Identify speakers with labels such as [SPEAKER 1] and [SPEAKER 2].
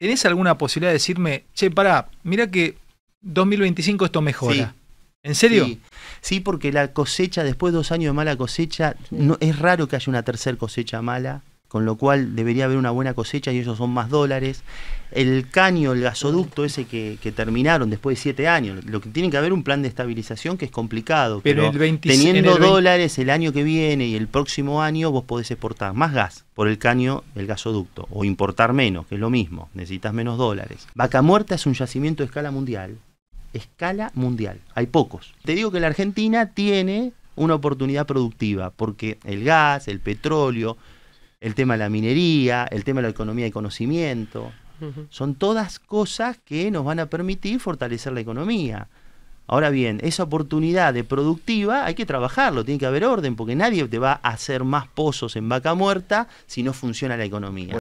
[SPEAKER 1] ¿tenés alguna posibilidad de decirme, che, pará, mira que 2025 esto mejora? ¿En serio?
[SPEAKER 2] Sí. porque la cosecha, después de dos años de mala cosecha, no, es raro que haya una tercera cosecha mala con lo cual debería haber una buena cosecha y ellos son más dólares. El caño, el gasoducto ese que, terminaron después de siete años, lo que tiene que haber un plan de estabilización que es complicado, pero, teniendo dólares el año que viene y el próximo año vos podés exportar más gas por el caño, el gasoducto, o importar menos, que es lo mismo, necesitas menos dólares. Vaca Muerta es un yacimiento de escala mundial, escala mundial, hay pocos. Te digo que la Argentina tiene una oportunidad productiva, porque el gas, el petróleo, el tema de la minería, el tema de la economía de conocimiento. Son todas cosas que nos van a permitir fortalecer la economía. Ahora bien, esa oportunidad de productiva hay que trabajarlo, tiene que haber orden, porque nadie te va a hacer más pozos en vaca muerta si no funciona la economía.